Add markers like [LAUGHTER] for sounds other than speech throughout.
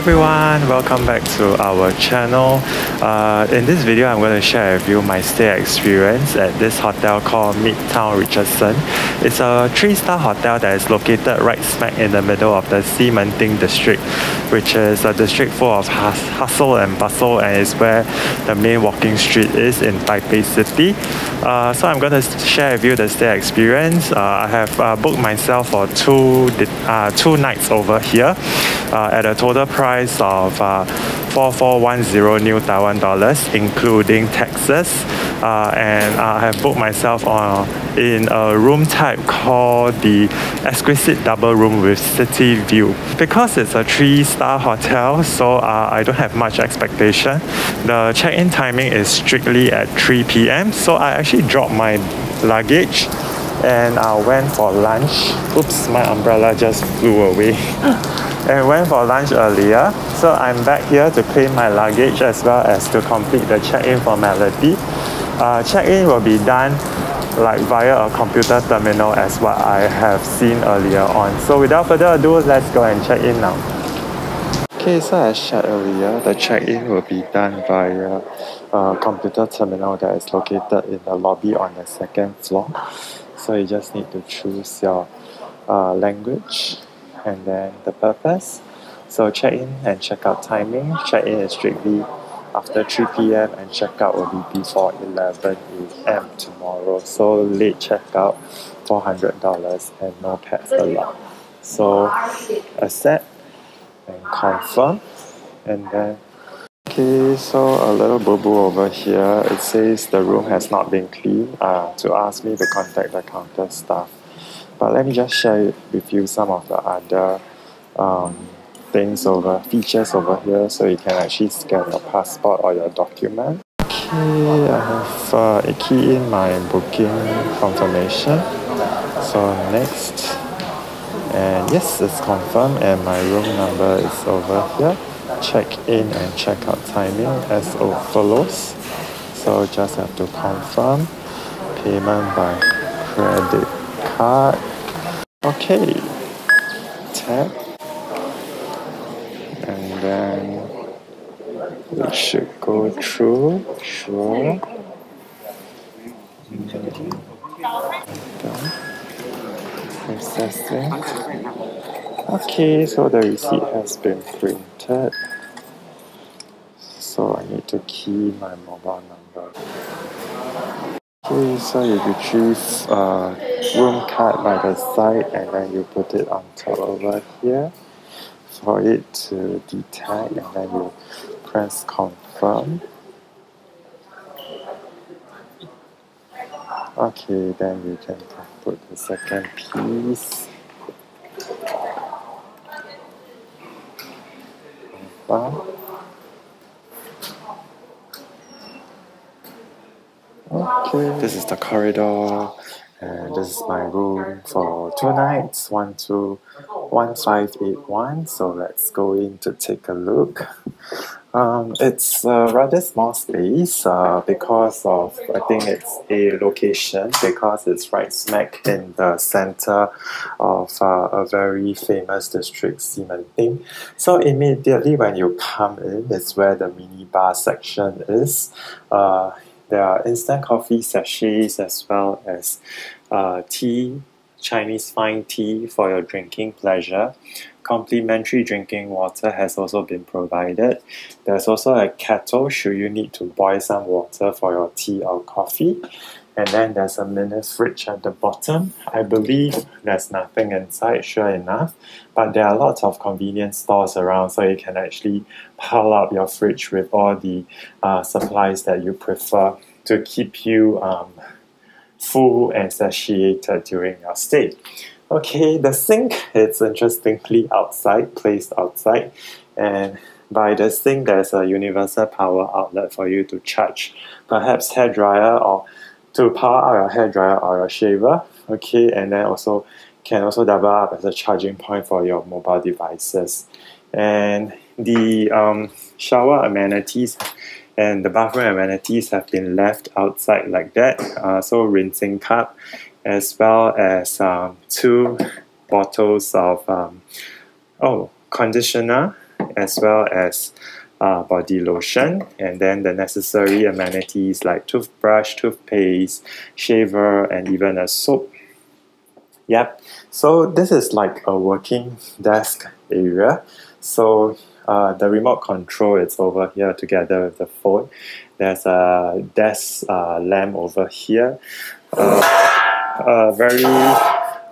Everyone, welcome back to our channel. Uh, in this video, I'm going to share with you my stay experience at this hotel called Midtown Richardson. It's a three-star hotel that is located right smack in the middle of the Ximending district, which is a district full of hustle and bustle and is where the main walking street is in Taipei City. Uh, so I'm going to share with you the stay experience. Uh, I have uh, booked myself for two, uh, two nights over here uh, at a total price of 4410 new Taiwan dollars, including taxes. Uh, and I have booked myself on in a room type called the Exquisite Double Room with City View. Because it's a three-star hotel, so uh, I don't have much expectation. The check-in timing is strictly at 3 p.m. So I actually dropped my luggage and I went for lunch. Oops, my umbrella just flew away. and went for lunch earlier. So I'm back here to claim my luggage as well as to complete the check-in formality. Uh, check-in will be done like via a computer terminal as what I have seen earlier on. So without further ado, let's go and check in now. Okay, so as shared earlier, the check-in will be done via a computer terminal that is located in the lobby on the second floor. So you just need to choose your uh, language and then the purpose. So check-in and check-out timing. Check-in is strictly after 3 p.m. and checkout will be before 11 a.m. tomorrow. So late checkout, $400 and no pets allowed. So accept and confirm and then Okay, so a little boo-boo over here. It says the room has not been cleaned uh, to ask me to contact the counter staff. But let me just share with you some of the other um, things over features over here so you can actually scan your passport or your document. Okay, I have uh, key in my booking confirmation. So next, and yes, it's confirmed and my room number is over here. Check in and check out timing as follows. So just have to confirm payment by credit card. Okay, tap and then we should go through. Sure. Processing okay so the receipt has been printed. So I need to key my mobile number. Okay so you retrieve uh, room card by the side and then you put it on top over here for it to detect and then you press confirm. Okay then you can put the second piece confirm okay. This is the corridor and this is my room for two nights. One two 1581 so let's go in to take a look um, it's a rather small space uh, because of I think it's a location because it's right smack in the center of uh, a very famous district Ximending so immediately when you come in it's where the mini bar section is uh, there are instant coffee sachets as well as uh, tea Chinese fine tea for your drinking pleasure. Complimentary drinking water has also been provided. There's also a kettle should you need to boil some water for your tea or coffee. And then there's a mini fridge at the bottom. I believe there's nothing inside, sure enough. But there are lots of convenience stores around, so you can actually pile up your fridge with all the uh, supplies that you prefer to keep you um, full and satiated during your stay. Okay, the sink is interestingly outside, placed outside, and by the sink there's a universal power outlet for you to charge perhaps hair dryer or to power up your hair dryer or your shaver. Okay, and then also can also double up as a charging point for your mobile devices. And the um, shower amenities and the bathroom amenities have been left outside like that. Uh, so rinsing cup as well as um, two bottles of um, oh conditioner as well as uh, body lotion and then the necessary amenities like toothbrush, toothpaste, shaver and even a soap. Yep, so this is like a working desk area. So uh, the remote control is over here together with the phone. There's a desk uh, lamp over here. A very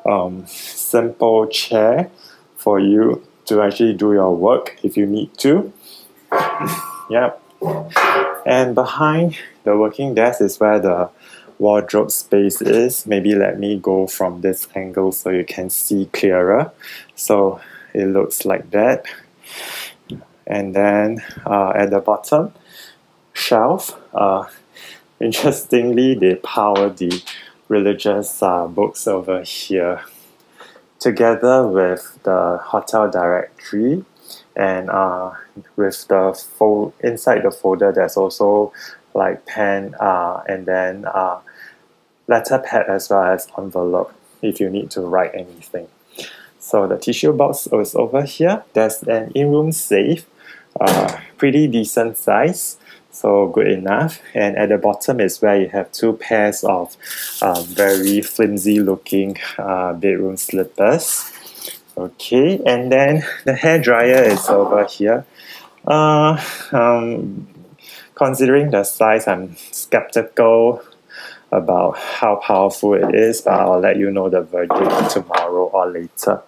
um, simple chair for you to actually do your work if you need to. [LAUGHS] yep. And behind the working desk is where the wardrobe space is. Maybe let me go from this angle so you can see clearer. So it looks like that. And then uh, at the bottom shelf, uh, [LAUGHS] interestingly, they power the religious uh, books over here. Together with the hotel directory and uh, with the fold inside the folder there's also like pen uh, and then uh, letter pad as well as envelope if you need to write anything. So the tissue box is over here. There's an in-room safe uh, pretty decent size so good enough. And at the bottom is where you have two pairs of um, very flimsy looking uh, bedroom slippers. Okay and then the hair dryer is over here. Uh, um, considering the size I'm skeptical about how powerful it is but I'll let you know the verdict tomorrow or later.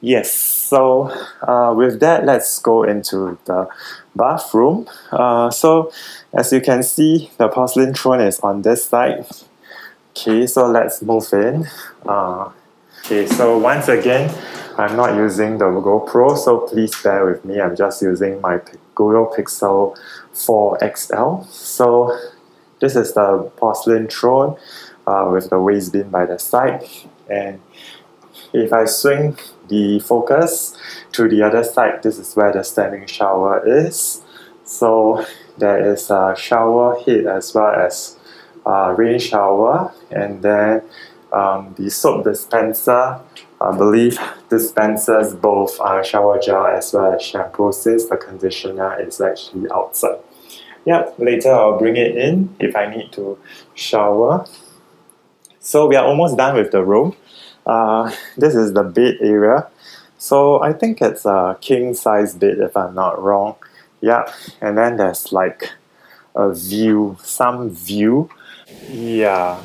Yes so uh, with that let's go into the bathroom. Uh, so as you can see, the porcelain throne is on this side. Okay, so let's move in. Uh, okay, so once again, I'm not using the GoPro, so please bear with me. I'm just using my Google Pixel 4 XL. So this is the porcelain throne uh, with the waste bin by the side. And if I swing the focus to the other side, this is where the standing shower is. So there is a shower head as well as a rain shower and then um, the soap dispenser I believe dispenses both uh, shower gel as well as shampoo since the conditioner is actually outside. Yep, later I'll bring it in if I need to shower. So we are almost done with the room. Uh, this is the bed area. So I think it's a king size bed if I'm not wrong. Yeah, and then there's like a view, some view. Yeah,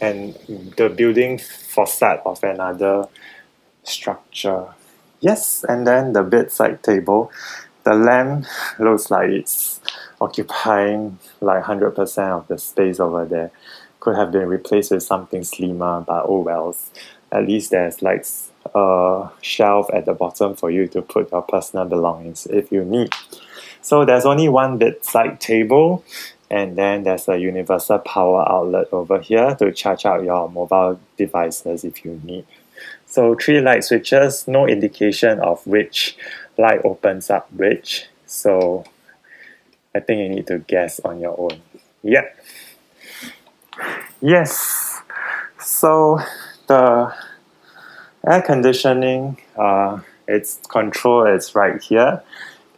and the building facade of another structure. Yes, and then the bedside table. The lamp looks like it's occupying like 100% of the space over there could have been replaced with something slimmer, but oh wells. At least there's like a shelf at the bottom for you to put your personal belongings if you need. So there's only one bedside table and then there's a universal power outlet over here to charge out your mobile devices if you need. So three light switches, no indication of which light opens up which. So I think you need to guess on your own. Yep. Yes. So the air conditioning, uh, its control is right here.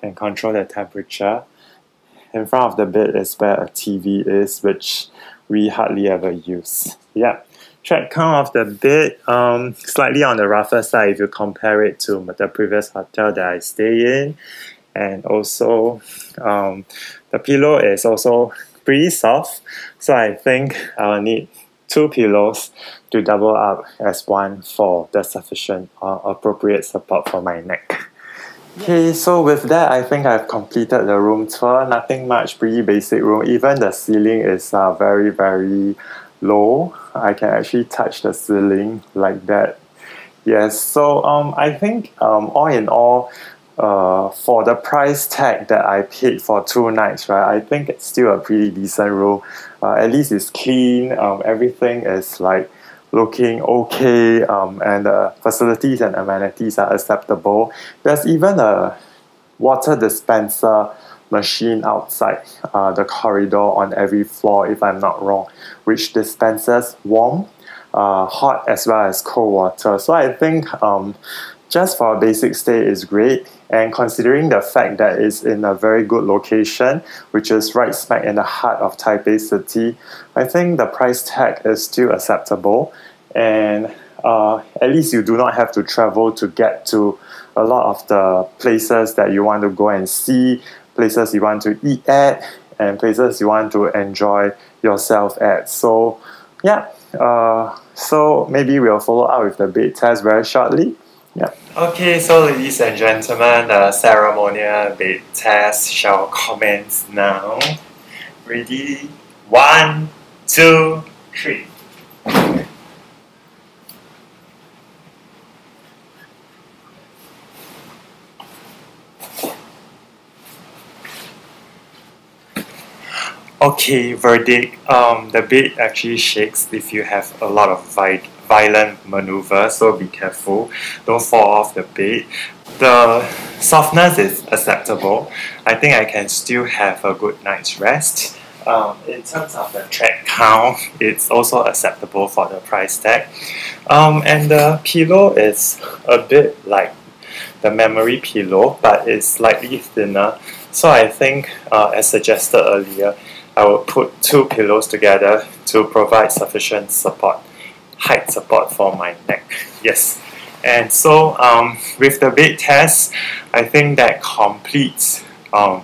Can control the temperature. In front of the bed is where a TV is, which we hardly ever use. Yeah. Track count of the bed, um, slightly on the rougher side if you compare it to the previous hotel that I stay in. And also, um, the pillow is also pretty soft. So I think I'll need two pillows to double up as one for the sufficient or appropriate support for my neck. Okay, so with that, I think I've completed the room tour. Nothing much, pretty basic room. Even the ceiling is uh, very, very low. I can actually touch the ceiling like that. Yes, so um, I think um, all in all, uh, for the price tag that I paid for two nights, right, I think it's still a pretty decent room. Uh, at least it's clean. Um, everything is like looking okay, um, and the facilities and amenities are acceptable. There's even a water dispenser machine outside uh, the corridor on every floor, if I'm not wrong, which dispenses warm, uh, hot as well as cold water. So I think um, just for a basic stay is great. And considering the fact that it's in a very good location, which is right smack in the heart of Taipei City, I think the price tag is still acceptable. And uh, at least you do not have to travel to get to a lot of the places that you want to go and see, places you want to eat at, and places you want to enjoy yourself at. So, yeah, uh, so maybe we'll follow up with the bed test very shortly. Okay, so ladies and gentlemen, the ceremonial bed test shall commence now. Ready? One, two, three. Okay, verdict. Um, the bed actually shakes if you have a lot of vi violent maneuver, so be careful. Don't fall off the bed. The softness is acceptable. I think I can still have a good night's rest. Um, in terms of the tread count, it's also acceptable for the price tag. Um, and the pillow is a bit like the memory pillow, but it's slightly thinner. So I think, uh, as suggested earlier, I will put two pillows together to provide sufficient support, height support for my neck. Yes. And so um, with the bed test, I think that completes um,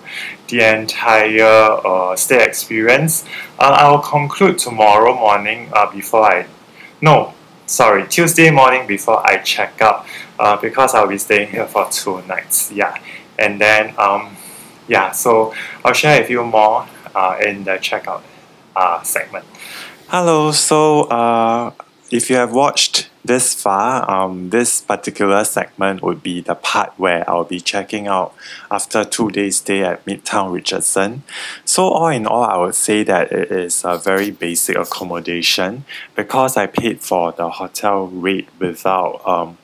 the entire uh, stay experience. Uh, I will conclude tomorrow morning uh, before I, no, sorry, Tuesday morning before I check out uh, because I'll be staying here for two nights. Yeah. And then, um, yeah, so I'll share with you more uh, in the checkout uh, segment. Hello, so if you have watched this far, um, this particular segment would be the part where I'll be checking out after two days stay at Midtown Richardson. So all in all, I would say that it is a very basic accommodation because I paid for the hotel rate without um,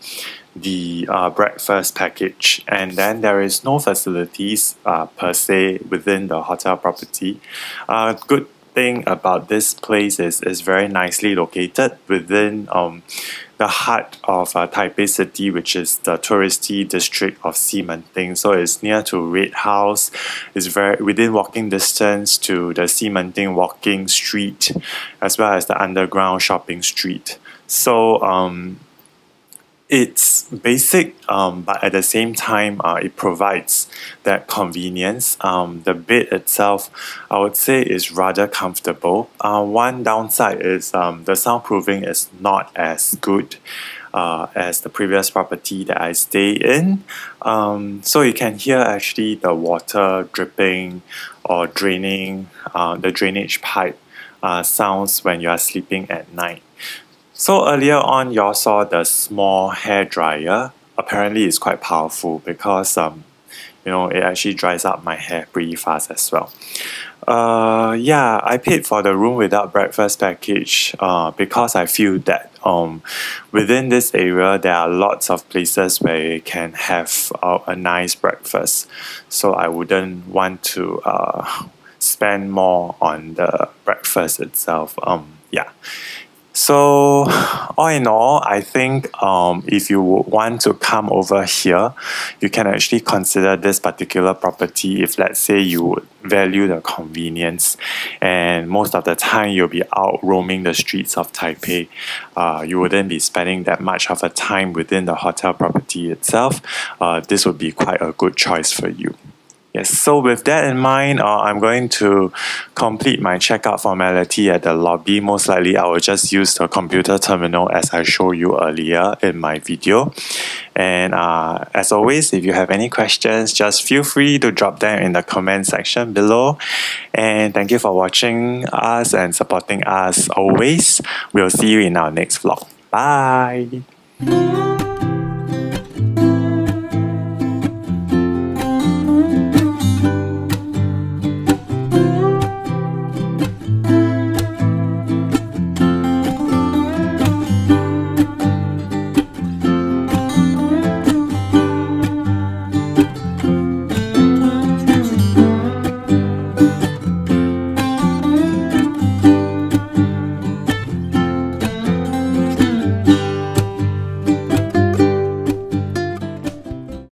the uh, breakfast package and then there is no facilities uh, per se within the hotel property. Uh, good thing about this place is is very nicely located within um, the heart of uh, Taipei City, which is the touristy district of Ximending. So it's near to Red House. It's very within walking distance to the Ximending Walking Street, as well as the underground shopping street. So um, it's basic, um, but at the same time, uh, it provides that convenience. Um, the bed itself, I would say, is rather comfortable. Uh, one downside is um, the soundproofing is not as good. Uh, as the previous property that I stay in. Um, so you can hear actually the water dripping or draining, uh, the drainage pipe uh, sounds when you are sleeping at night. So earlier on, y'all saw the small hair dryer. Apparently, it's quite powerful because um, you know it actually dries up my hair pretty fast as well. Uh, yeah, I paid for the room without breakfast package uh, because I feel that um, within this area there are lots of places where you can have uh, a nice breakfast. So I wouldn't want to uh, spend more on the breakfast itself. Um, yeah. So, [SIGHS] all in all, I think um, if you want to come over here, you can actually consider this particular property if, let's say, you value the convenience and most of the time you'll be out roaming the streets of Taipei. Uh, you wouldn't be spending that much of a time within the hotel property itself. Uh, this would be quite a good choice for you. Yes, so with that in mind, uh, I'm going to complete my checkout formality at the lobby. Most likely, I will just use the computer terminal as I showed you earlier in my video. And uh, as always, if you have any questions, just feel free to drop them in the comment section below. And thank you for watching us and supporting us always. We'll see you in our next vlog. Bye!